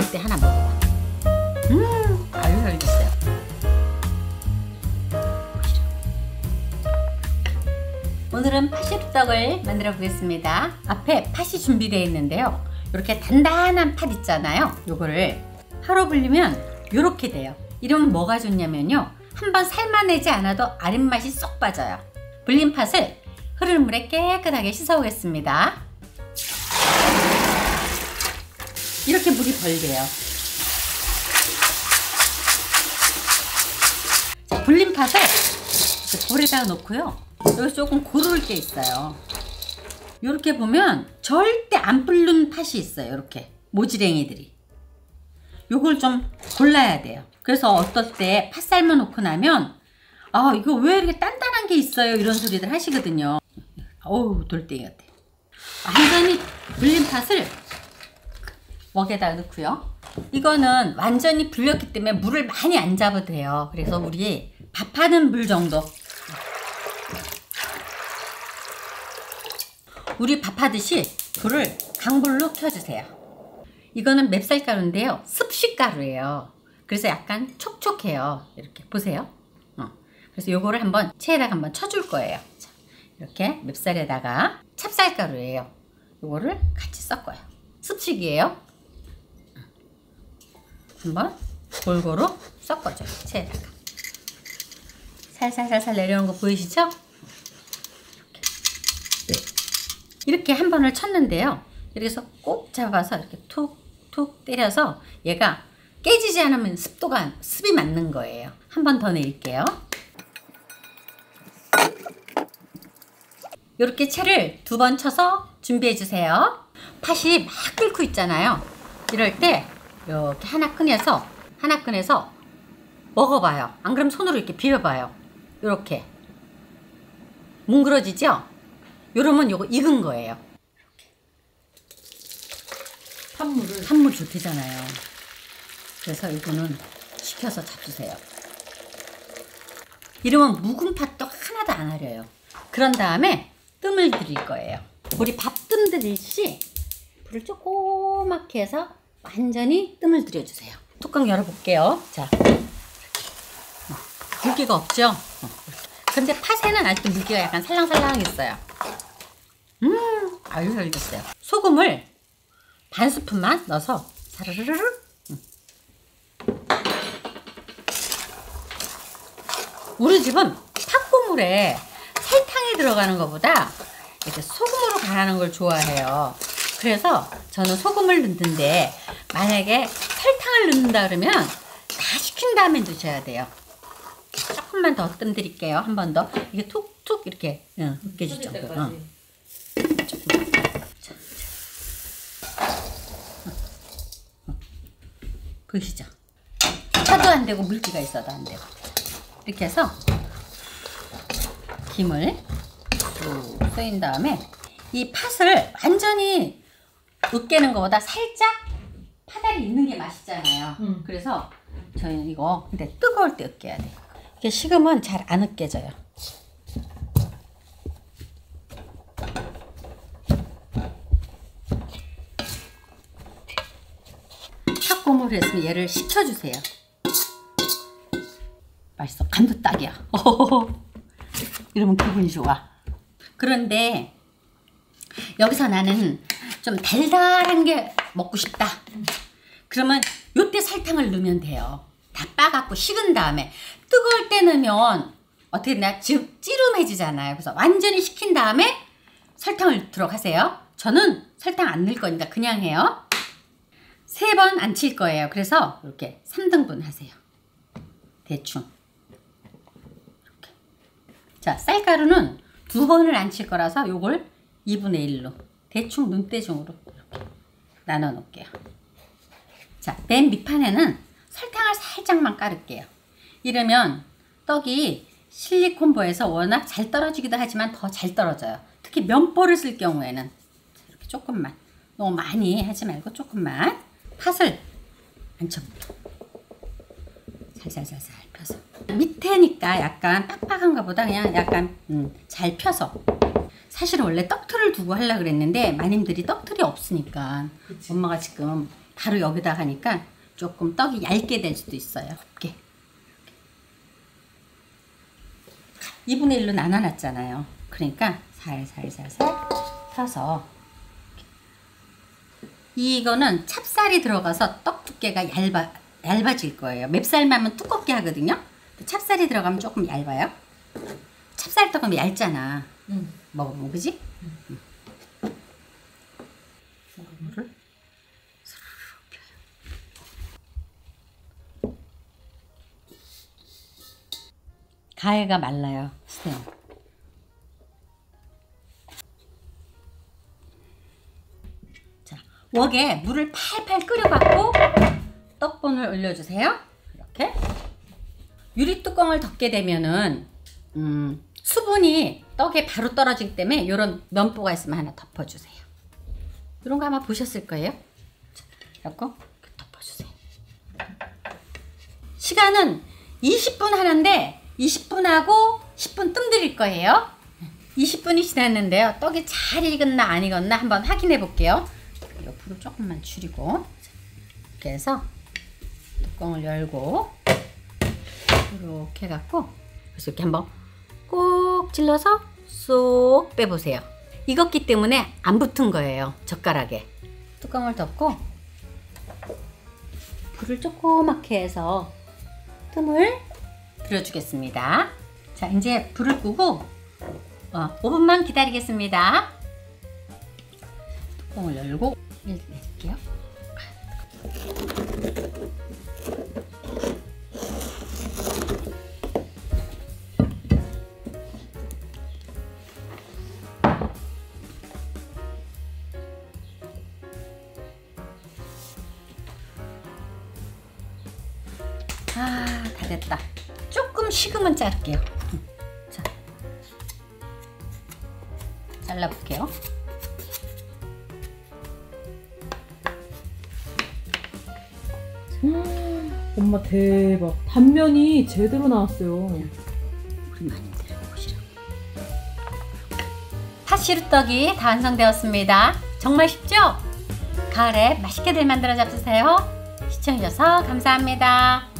이때 하나 먹어봐. 음, 아유 알겠어요. 오늘은 파시루떡을 만들어 보겠습니다. 앞에 팥이 준비되어 있는데요. 이렇게 단단한 팥 있잖아요. 요거를 하루 불리면 이렇게 돼요. 이러면 뭐가 좋냐면요. 한번 삶아내지 않아도 아린 맛이 쏙 빠져요. 불린 팥을 흐르는 물에 깨끗하게 씻어 오겠습니다. 이렇게 물이 벌게요. 자, 불린 팥을 볼에다가 놓고요. 여기 조금 고를 게 있어요. 이렇게 보면 절대 안 불른 팥이 있어요. 이렇게 모지랭이들이. 요걸 좀 골라야 돼요. 그래서 어떨 때 팥 삶아 놓고 나면 아 이거 왜 이렇게 단단한 게 있어요 이런 소리들 하시거든요. 어우 돌덩이 같아. 완전히 불린 팥을 웍에다 넣고요. 이거는 완전히 불렸기 때문에 물을 많이 안 잡아도 돼요. 그래서 우리 밥하는 물 정도. 우리 밥하듯이 불을 강불로 켜주세요. 이거는 맵쌀가루인데요. 습식가루예요. 그래서 약간 촉촉해요. 이렇게 보세요. 어. 그래서 요거를 한번 체에다가 한번 쳐줄 거예요. 자, 이렇게 맵쌀에다가 찹쌀가루예요. 요거를 같이 섞어요. 습식이에요. 한번 골고루 섞어줘요. 체에다가. 살살살살 내려오는 거 보이시죠? 이렇게. 이렇게 한 번을 쳤는데요. 이렇게 해서 꼭 잡아서 이렇게 툭툭 때려서 얘가 깨지지 않으면 습도가 습이 맞는 거예요. 한 번 더 내릴게요. 이렇게 채를 두 번 쳐서 준비해 주세요. 팥이 막 끓고 있잖아요. 이럴 때 이렇게 하나 꺼내서 하나 꺼내서 먹어봐요. 안 그러면 손으로 이렇게 비벼봐요. 이렇게 뭉그러지죠? 이러면 요거 익은 거예요. 판물을 산물 좋대잖아요. 그래서 이거는 식혀서 잡수세요. 이러면 묵은 팥도 하나도 안 하려요. 그런 다음에 뜸을 들일 거예요. 우리 밥 뜸 들일 시 불을 조그맣게 해서 완전히 뜸을 들여주세요. 뚜껑 열어볼게요. 자, 어, 물기가 없죠? 어, 근데 팥에는 아직도 물기가 약간 살랑살랑했어요. 음, 아유 잘 익었어요. 소금을 반 스푼만 넣어서 사르르르 우리 집은 팥고물에 설탕이 들어가는 것보다 이렇게 소금으로 간하는 걸 좋아해요. 그래서 저는 소금을 넣는데 만약에 설탕을 넣는다 그러면 다 식힌 다음에 넣으셔야 돼요. 조금만 더 뜸 드릴게요. 한 번 더. 이게 툭툭 이렇게 응, 으깨질 정도. 응. 보이시죠? 차도 안 되고 물기가 있어도 안 되고. 이렇게 해서 김을 쭉 쏘인 다음에 이 팥을 완전히 으깨는 것보다 살짝 파다리 있는 게 맛있잖아요. 음. 그래서 저희는 이거 근데 뜨거울 때 으깨야 돼요. 이게 식으면 잘 안 으깨져요. 팥고물 했으면 얘를 식혀주세요. 맛있어. 간도 딱이야. 이러면 기분이 좋아. 그런데 여기서 나는 좀 달달한 게 먹고 싶다. 그러면 요때 설탕을 넣으면 돼요. 다 빠갖고 식은 다음에 뜨거울 때 넣으면 어떻게 되나 즉 찌름해지잖아요. 그래서 완전히 식힌 다음에 설탕을 들어가세요. 저는 설탕 안 넣을 거니까 그냥 해요. 세 번 안 칠 거예요. 그래서 이렇게 3등분 하세요. 대충. 이렇게. 자, 쌀가루는 두 번을 안 칠 거라서 요걸 2분의 1로 대충 눈대중으로 이렇게 나눠 놓을게요. 자, 맨 밑판에는 설탕을 살짝만 깔을게요. 이러면 떡이 실리콘보에서 워낙 잘 떨어지기도 하지만 더 잘 떨어져요. 특히 면보를 쓸 경우에는 이렇게 조금만 너무 많이 하지 말고 조금만 팥을 앉혀볼게요. 살살살살 펴서 밑에니까 약간 빡빡한가 보다 그냥 약간 음, 잘 펴서 사실은 원래 떡틀을 두고 하려고 그랬는데 마님들이 떡틀이 없으니까 그치. 엄마가 지금 바로 여기다 하니까 조금 떡이 얇게 될 수도 있어요. 곱게. 2분의 1로 나눠놨잖아요. 그러니까 살살살살 펴서 이거는 찹쌀이 들어가서 떡 두께가 얇아, 얇아질 거예요. 맵쌀만은 두껍게 하거든요. 찹쌀이 들어가면 조금 얇아요. 찹쌀떡은 얇잖아. 응. 먹어보면 그지? 물을 스르륵 펴요. 가해가 말라요. 스테요. 자, 웍에 물을 팔팔 끓여갖고 떡본을 올려주세요. 이렇게 유리 뚜껑을 덮게 되면은 음, 수분이 떡에 바로 떨어지기 때문에 이런 면보가 있으면 하나 덮어주세요. 이런 거 아마 보셨을 거예요. 자, 이렇게 덮어주세요. 시간은 20분 하는데 20분 하고 10분 뜸 들일 거예요. 20분이 지났는데요. 떡이 잘 익었나 안 익었나 한번 확인해 볼게요. 옆으로 조금만 줄이고 자, 이렇게 해서 뚜껑을 열고 이렇게 해갖고 그래서 이렇게 한번 꼭 찔러서 쏙 빼보세요. 익었기 때문에 안 붙은 거예요. 젓가락에. 뚜껑을 덮고 불을 조그맣게 해서 뜸을 들여주겠습니다. 자, 이제 불을 끄고 어, 5분만 기다리겠습니다. 뚜껑을 열고 내릴게요. 아, 다 됐다. 조금 식으면 자를게요. 자, 잘라볼게요. 엄마 대박. 단면이 제대로 나왔어요. 우리 마님들 보시라고. 팥시루떡이 다 완성되었습니다. 정말 쉽죠? 가을에 맛있게들 만들어 잡수세요. 시청해주셔서 감사합니다.